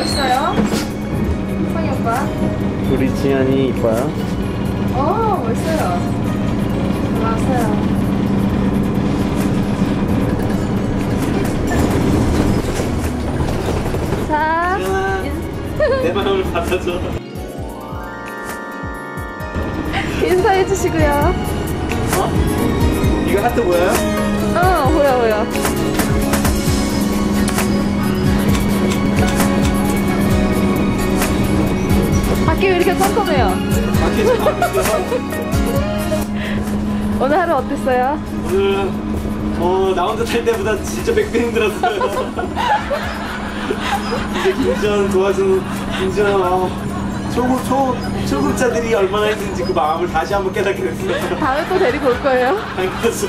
멋있어요. 성희 오빠. 우리 지안이 이뻐요. 어, 멋있어요. 고마웠어요. 자, 내 마음을 받아줘. 인사해 주시고요. 이거 하트 뭐야? 어, 보여, 보여. 오늘 하루 어땠어요? 오늘 어, 나 혼자 탈 때보다 진짜 백배 힘들었어요. 이제 김전 도와주는 김전 어, 초급 초 초급자들이 얼마나 힘든지 그 마음을 다시 한번 깨닫게 됐어요. 다음에 또 데리고 올 거예요. 당연하죠.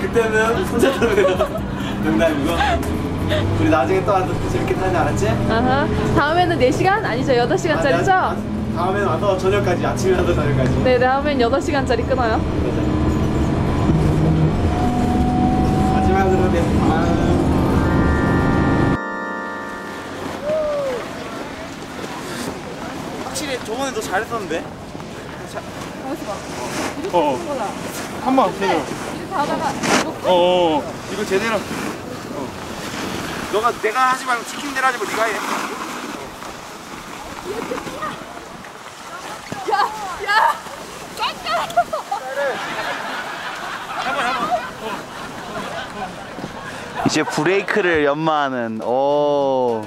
그때는 혼자 타면 농담이고. 우리 나중에 또 와서 재밌게 타는 알았지? 아하. 다음에는 4시간? 아니죠, 8시간짜리죠? 아, 다음에는 와서 저녁까지 아침에 와서 저녁까지. 네, 다음엔 8시간짜리 끊어요. 마지막으로 내 아. 확실히 저번에 더 잘했었는데. 어. 한번 제대로. 이렇게 하다가 어, 어. 이거 제대로. 어. 너가 내가 하지 말고 시키는 대로 하지 말고 네가 해. 이제 브레이크를 연마하는 오.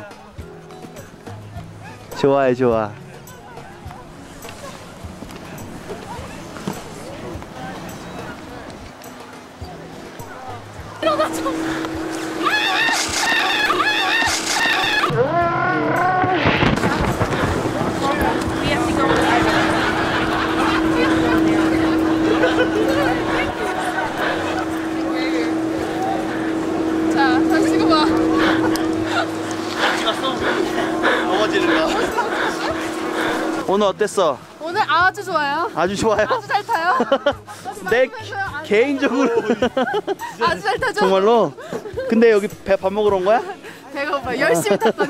좋아요 좋아. 자, 오늘 어땠어? 오늘 아주 좋아요. 아주 좋아요 아주 잘 타요. 내 개인적으로 아주 잘 타죠? 정말로? 근데 여기 배 밥 먹으러 온 거야? 배가 고파 열심히 탔더니.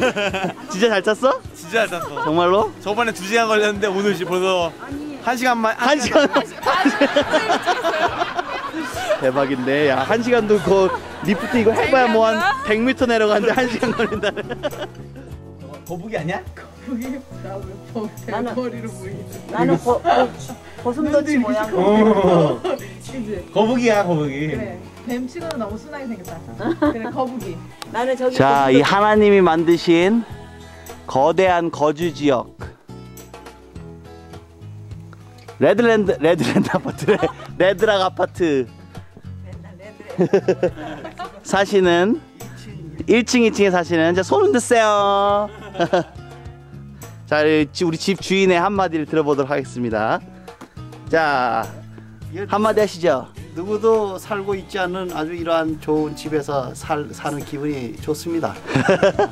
진짜 잘 탔어? 진짜 잘 탔어. 정말로? 저번에 두 시간 걸렸는데 오늘 지금 벌써 한 시간만 한 시간 대박인데 야 한 시간도 그 리프트 이거 해봐야 뭐 한 100m 내려가는데 한 시간 걸린다네 거북이 아니야? 나는 거, 거, 고슴도치 모양 어. 거북이야 거북이. 뱀 치고는 너무 순하게 생겼다. 그래 거북이. 나는 저기 자, 이 하나님이 만드신 거대한 거주 지역. 레드랜드 레드랜드 아파트래. 레드락 아파트. 사시는 1층, 2층에 사시는 자, 손 흔드세요. 자, 우리 집 주인의 한마디를 들어보도록 하겠습니다. 자, 한마디 하시죠. 누구도 살고 있지 않은 아주 이러한 좋은 집에서 살, 사는 기분이 좋습니다.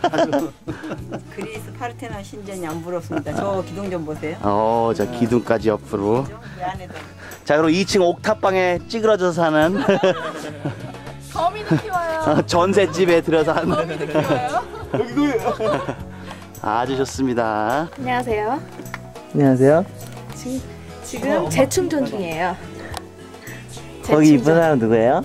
아주 그리스 파르테논 신전이 안 부럽습니다. 저 기둥 좀 보세요. 어, 자, 기둥까지 옆으로. 안에도 자 그리고 2층 옥탑방에 찌그러져 사는 거미도 키워요. 전셋집에 들어서 사는 거미도 키워요. 아주 좋습니다 안녕하세요. 안녕하세요 지금, 지금 재충전 중이에요. 거기 이쁜 사람 누구예요?